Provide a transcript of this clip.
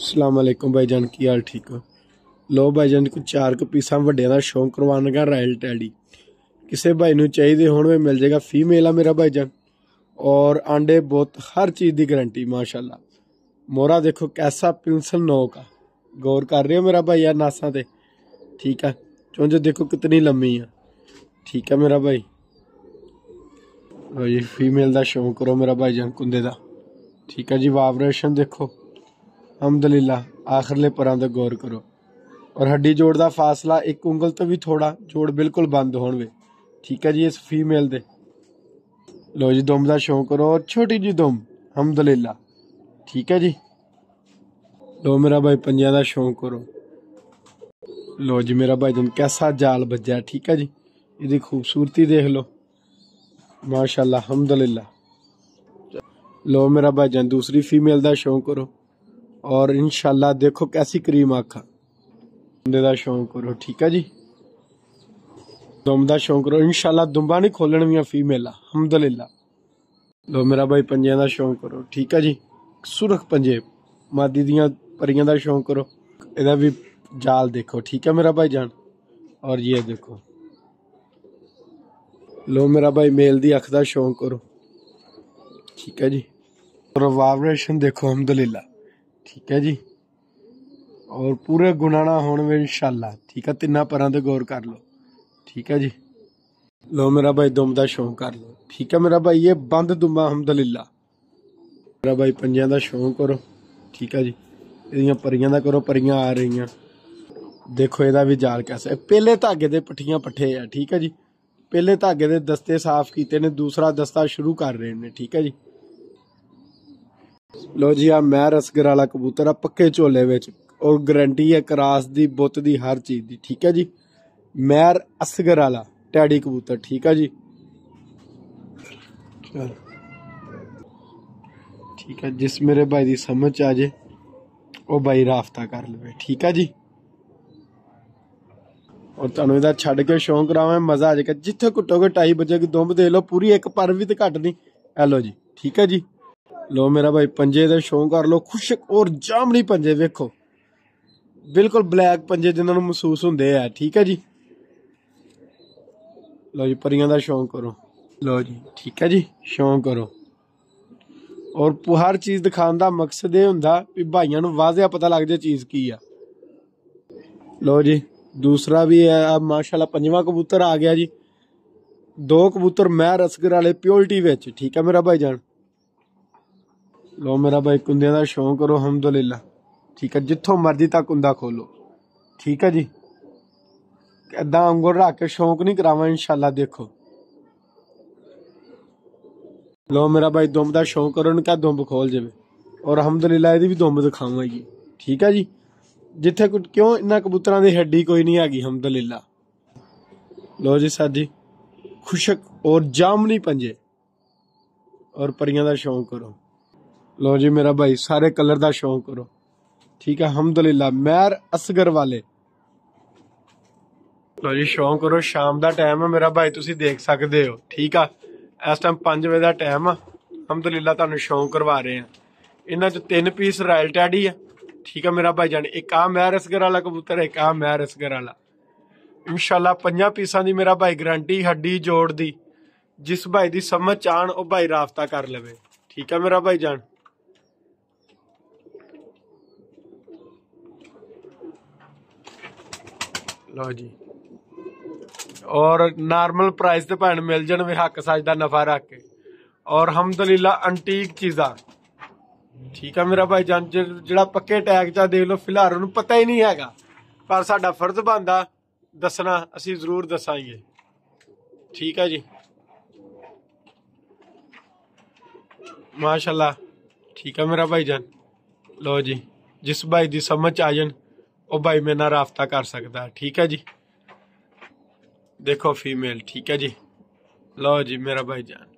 ਅਸਲਾਮ ਅਲੈਕੁਮ ਭਾਈਜਾਨ ਕੀ ਹਾਲ ਠੀਕ ਹੋ? ਲੋ ਭਾਈਜਾਨ ਕੋ ਚਾਰ ਕੁ ਪੀਸਾਂ ਵੱਡਿਆਂ ਦਾ ਸ਼ੌਂਕ ਕਰਵਾਉਣਗਾ ਰਾਇਲ ਟੈਡੀ। ਕਿਸੇ ਭਾਈ ਨੂੰ ਚਾਹੀਦੇ ਹੋਣ ਵੇ ਮਿਲ ਜਾਏਗਾ ਫੀਮੇਲ ਆ ਮੇਰਾ ਭਾਈਜਾਨ ਔਰ ਆਂਡੇ ਬਹੁਤ, ਹਰ ਚੀਜ਼ ਦੀ ਗਾਰੰਟੀ, ਮਾਸ਼ਾਅੱਲਾ। ਮੋਰਾ ਦੇਖੋ ਕੈਸਾ ਪਿੰਸਲ ਨੋਕ ਆ। ਗੌਰ ਕਰ ਰਹੇ ਹੋ ਮੇਰਾ ਭਾਈ ਆ ਨਾਸਾਂ ਤੇ? ਠੀਕ ਆ। ਚੁੰਝ ਦੇਖੋ ਕਿਤਨੀ ਲੰਮੀ ਆ। ਠੀਕ ਆ ਮੇਰਾ ਭਾਈ। ਲੋ ਜੀ ਫੀਮੇਲ ਦਾ ਸ਼ੌਂਕ ਕਰੋ ਮੇਰਾ ਭਾਈਜਾਨ ਕੁੰਦੇ ਦਾ। ਠੀਕ ਆ ਜੀ ਵਾਈਬ੍ਰੇਸ਼ਨ ਦੇਖੋ। ਹਮਦੁਲਿਲਾ ਆਖਰਲੇ ਪਰਾਂ ਦਾ ਗੌਰ ਕਰੋ। ਔਰ ਹੱਡੀ ਜੋੜ ਦਾ ਫਾਸਲਾ ਇੱਕ ਉਂਗਲ ਤੋਂ ਵੀ ਥੋੜਾ ਜੋੜ ਬਿਲਕੁਲ ਬੰਦ ਹੋਣ ਵੇ ਠੀਕ ਹੈ ਜੀ, ਇਸ ਫੀਮੇਲ ਦੇ। ਲੋ ਜੀ, ਦਮ ਦਾ ਸ਼ੌਕ ਕਰੋ। ਛੋਟੀ ਜੀ ਦਮ ਹਮਦੁਲਿਲਾ ਠੀਕ ਹੈ ਜੀ। ਲੋ ਮੇਰਾ ਭਾਈ ਪੰਜਾਂ ਦਾ ਸ਼ੌਕ ਕਰੋ। ਲੋ ਜੀ, ਮੇਰਾ ਭਾਈ ਜਨ ਕੈਸਾ ਜਾਲ ਵੱਜਿਆ, ਠੀਕ ਹੈ ਜੀ। ਇਹਦੀ ਖੂਬਸੂਰਤੀ ਦੇਖ ਲੋ ਮਾਸ਼ਾਅੱਲਾ ਹਮਦੁਲਿਲਾ ਲੋ ਮੇਰਾ ਭਾਈ ਜਨ, ਦੂਸਰੀ ਫੀਮੇਲ ਦਾ ਸ਼ੌਕ ਕਰੋ। ਔਰ ਇਨਸ਼ਾਅੱਲਾ ਦੇਖੋ ਕੈਸੀ ਕਰੀਮ ਆਖਾਂ ਦੁੰਦੇ ਦਾ ਸ਼ੌਂਕ ਕਰੋ, ਠੀਕ ਹੈ ਜੀ? ਦੁੰਬ ਦਾ ਸ਼ੌਂਕ ਕਰੋ। ਇਨਸ਼ਾਅੱਲਾ ਦੁੰਬਾਂ ਨਹੀਂ ਖੋਲਣਗੀਆਂ ਫੀਮੇਲਾ ਹਮਦੁਲਿਲਾ ਲੋ, ਮੇਰਾ ਭਾਈ ਪੰਜਿਆਂ ਦਾ ਸ਼ੌਂਕ ਕਰੋ, ਠੀਕ ਹੈ ਜੀ? ਸੁਰਖ ਪੰਜੇ, ਮਾਦੀ ਦੀਆਂ ਪਰੀਆਂ ਦਾ ਸ਼ੌਂਕ ਕਰੋ। ਇਹਦਾ ਵੀ ਜਾਲ ਦੇਖੋ, ਠੀਕ ਹੈ ਮੇਰਾ ਭਾਈ ਜਾਨ ਔਰ ਇਹ ਦੇਖੋ। ਲੋ, ਮੇਰਾ ਭਾਈ ਮੇਲ ਦੀ ਅੱਖ ਦਾ ਸ਼ੌਂਕ ਕਰੋ। ਠੀਕ ਹੈ ਜੀ? ਵਾਵਰੇਸ਼ਨ ਦੇਖੋ ਹਮਦੁਲਿਲਾ ਠੀਕ ਹੈ ਜੀ। ਔਰ ਪੂਰੇ ਗੁਨਾਣਾ ਹੋਣਗੇ ਇਨਸ਼ਾਅੱਲਾ। ਠੀਕ ਹੈ, ਤਿੰਨਾਂ ਪਰਾਂ ਤੇ ਗੌਰ ਕਰ ਲਓ। ਠੀਕ ਹੈ ਜੀ। ਲੋ ਮੇਰਾ ਭਾਈ ਦੁਮ ਦਾ ਸ਼ੌਂਕ ਕਰ ਲਓ। ਠੀਕ ਹੈ ਮੇਰਾ ਭਾਈ, ਇਹ ਬੰਦ ਦੁਮਾ ਹਮਦਲਿਲਾ। ਮੇਰਾ ਭਾਈ ਪੰਜਾਂ ਦਾ ਸ਼ੌਂਕ ਕਰੋ। ਠੀਕ ਹੈ ਜੀ। ਇਹਦੀਆਂ ਪਰੀਆਂ ਦਾ ਕਰੋ, ਪਰੀਆਂ ਆ ਰਹੀਆਂ। ਦੇਖੋ ਇਹਦਾ ਵੀ ਜਾਲ ਕੈਸਾ ਪਹਿਲੇ ਧਾਗੇ ਦੇ ਪੱਠੀਆਂ ਪੱਠੇ ਆ। ਠੀਕ ਹੈ ਜੀ। ਪਹਿਲੇ ਧਾਗੇ ਦੇ ਦਸਤੇ ਸਾਫ਼ ਕੀਤੇ ਨੇ, ਦੂਸਰਾ ਦਸਤਾ ਸ਼ੁਰੂ ਕਰ ਰਹੇ ਨੇ। ਠੀਕ ਹੈ ਜੀ। ਲੋ ਜੀ ਆ ਮੈਂ ਰਸਗਰ ਵਾਲਾ ਕਬੂਤਰ ਆ, ਪੱਕੇ ਝੋਲੇ ਵਿੱਚ। ਔਰ ਗਰੰਟੀ ਹੈ ਕਰਾਸ ਦੀ, ਬੁੱਤ ਦੀ, ਹਰ ਚੀਜ਼ ਦੀ, ਠੀਕ ਹੈ ਜੀ? ਮੈਰ ਅਸਗਰ ਵਾਲਾ, ਟੈਡੀ ਕਬੂਤਰ, ਠੀਕ ਹੈ ਜੀ? ਠੀਕ ਹੈ ਜਿਸ ਮੇਰੇ ਭਾਈ ਦੀ ਸਮਝ ਚ ਆ ਜੇ, ਉਹ ਭਾਈ ਰਾਫਤਾ ਕਰ ਲਵੇ, ਠੀਕ ਹੈ ਜੀ? ਔਰ ਤੁਹਾਨੂੰ ਇਹਦਾ ਛੱਡ ਕੇ ਸ਼ੌਂਕ ਕਰਾਵਾਂ, ਮਜ਼ਾ ਆ ਜਾਏਗਾ। ਜਿੱਥੇ ਘੁੱਟੋਗੇ 2:30 ਵਜੇ ਦੀ ਦੁੰਬ ਦੇ ਲਓ, ਪੂਰੀ ਇੱਕ ਪਰ ਵੀ ਤੇ ਘੱਟ ਨਹੀਂ ਐ ਲੋ ਜੀ, ਠੀਕ ਹੈ ਜੀ? ਲੋ ਮੇਰਾ ਭਾਈ ਪੰਜੇ ਦਾ ਸ਼ੌਂਕ ਕਰ ਲੋ ਖੁਸ਼ਕ ਔਰ ਜਾਮਣੀ ਪੰਜੇ ਵੇਖੋ। ਬਿਲਕੁਲ ਬਲੈਕ ਪੰਜੇ ਜਿਨ੍ਹਾਂ ਨੂੰ ਮਹਿਸੂਸ ਹੁੰਦੇ ਆ, ਠੀਕ ਹੈ ਜੀ? ਲੋ ਜੀ, ਪਰੀਆਂ ਦਾ ਸ਼ੌਂਕ ਕਰੋ। ਲੋ ਜੀ, ਠੀਕ ਹੈ ਜੀ, ਸ਼ੌਂਕ ਕਰੋ। ਔਰ ਹਰ ਚੀਜ਼ ਦਿਖਾਉਣ ਦਾ ਮਕਸਦ ਇਹ ਹੁੰਦਾ ਵੀ ਭਾਈਆਂ ਨੂੰ ਵਾਜ਼ਿਆ ਪਤਾ ਲੱਗ ਜਾਏ ਚੀਜ਼ ਕੀ ਆ। ਲੋ ਜੀ, ਦੂਸਰਾ ਵੀ ਹੈ ਆ ਮਾਸ਼ਾਅੱਲਾ ਪੰਜਵਾਂ ਕਬੂਤਰ ਆ ਗਿਆ ਜੀ। ਦੋ ਕਬੂਤਰ ਮੈਂ ਰਸਗਰ ਵਾਲੇ ਪਿਓਰਟੀ ਵਿੱਚ, ਠੀਕ ਹੈ ਮੇਰਾ ਭਾਈ ਜਾਨ ਲੋ ਮੇਰਾ ਬਾਈ ਕੁੰਦਿਆਂ ਦਾ ਸ਼ੌਂਕ ਕਰੋ ਹਮਦੁਲਿਲਾ ਠੀਕ ਹੈ, ਜਿੱਥੋਂ ਮਰਜ਼ੀ ਤੱਕ ਕੁੰਦਾ ਖੋਲੋ। ਠੀਕ ਹੈ ਜੀ? ਐਦਾਂ ਅੰਗੁਰ ਰੱਖ ਕੇ ਸ਼ੌਂਕ ਨਹੀਂ ਕਰਾਵਾਂ, ਇਨਸ਼ਾਅੱਲਾ ਦੇਖੋ। ਲੋ ਮੇਰਾ ਭਾਈ ਦੁੰਬ ਦਾ ਸ਼ੌਂਕ ਕਰੋ ਨਾ ਦੁੰਬ ਖੋਲ ਜਾਵੇ। ਔਰ ਹਮਦੁਲਿਲਾ ਇਹਦੀ ਵੀ ਦੁੰਬ ਦਿਖਾਵਾਂ ਜੀ। ਠੀਕ ਹੈ ਜੀ? ਜਿੱਥੇ ਕਿਉਂ ਇਹਨਾਂ ਕਬੂਤਰਾਂ ਦੀ ਹੱਡੀ ਕੋਈ ਨਹੀਂ ਹੈਗੀ ਹਮਦੁਲਿਲਾ ਲੋ ਜੀ ਸਾਜੀ ਖੁਸ਼ਕ ਔਰ ਜਾਮਨੀ ਪੰਜੇ। ਔਰ ਪਰੀਆਂ ਦਾ ਸ਼ੌਂਕ ਕਰੋ। ਲੋ ਜੀ ਮੇਰਾ ਭਾਈ, ਸਾਰੇ ਕਲਰ ਦਾ ਸ਼ੌਂਕ ਕਰੋ। ਠੀਕ ਹੈ, ਹਮਦੁਲਿਲਾ, ਮੈਰ ਅਸਗਰ ਵਾਲੇ। ਲੋ ਜੀ, ਸ਼ੌਂਕ ਕਰੋ, ਸ਼ਾਮ ਦਾ ਟਾਈਮ ਹੈ ਮੇਰਾ ਭਾਈ, ਤੁਸੀਂ ਦੇਖ ਸਕਦੇ ਹੋ, ਠੀਕ ਆ? ਇਸ ਟਾਈਮ 5 ਵਜੇ ਦਾ ਟਾਈਮ ਆ। ਹਮਦੁਲਿਲਾ, ਤੁਹਾਨੂੰ ਸ਼ੌਂਕ ਕਰਵਾ ਰਹੇ ਆ। ਇਹਨਾਂ ਚ ਤਿੰਨ ਪੀਸ ਰਾਇਲ ਟੈਡੀ ਆ। ਠੀਕ ਆ ਮੇਰਾ ਭਾਈ ਜਾਨ, ਇੱਕ ਆ ਮੈਰ ਅਸਗਰ ਵਾਲਾ ਕਬੂਤਰ, ਇੱਕ ਆ ਮੈਰ ਅਸਗਰ ਵਾਲਾ। ਇਨਸ਼ਾਅੱਲਾ ਪੰਜਾਂ ਪੀਸਾਂ ਦੀ ਮੇਰਾ ਭਾਈ ਗਰੰਟੀ ਹੱਡੀ, ਜੋੜ ਦੀ। ਜਿਸ ਭਾਈ ਦੀ ਸਮਝ ਚਾਣ ਉਹ ਭਾਈ ਰਾਫਤਾ ਕਰ ਲਵੇ। ਠੀਕ ਆ ਮੇਰਾ ਭਾਈ ਜਾਨ? ਲਓ ਜੀ। ਔਰ ਨਾਰਮਲ ਪ੍ਰਾਈਸ ਤੇ ਭੈਣ ਮਿਲ ਜਾਣ ਵੀ ਹੱਕ ਸੱਚ ਦਾ ਨਫਾ ਰੱਖ ਕੇ। ਔਰ ਹਮਦੁਲਿਲਾ ਅੰਟੀਕ ਚੀਜ਼ਾਂ। ਠੀਕ ਆ ਮੇਰਾ ਭਾਈ ਜਾਨ ਜਿਹੜਾ ਪੱਕੇ ਟੈਗ ਚਾ ਦੇਖ ਲਓ, ਫਿਲਹਾਲ ਉਹਨੂੰ ਪਤਾ ਹੀ ਨਹੀਂ ਹੈਗਾ। ਪਰ ਸਾਡਾ ਫਰਜ਼ ਬਣਦਾ, ਦੱਸਣਾ, ਅਸੀਂ ਜ਼ਰੂਰ ਦੱਸਾਂਗੇ। ਠੀਕ ਆ ਜੀ। ਮਾਸ਼ਾਅੱਲਾ। ਠੀਕ ਆ ਮੇਰਾ ਭਾਈ ਜਾਨ। ਲਓ ਜੀ, ਜਿਸ ਭਾਈ ਦੀ ਸਮਝ ਆ ਜਾਣ। ਉਹ ਭਾਈ ਮੇਰੇ ਨਾਲ ਰਾਫਤਾ ਕਰ ਸਕਦਾ। ਠੀਕ ਹੈ ਜੀ? ਦੇਖੋ ਫੀਮੇਲ ਠੀਕ ਹੈ ਜੀ? ਲਓ ਜੀ, ਮੇਰਾ ਭਾਈ ਜਾਨ।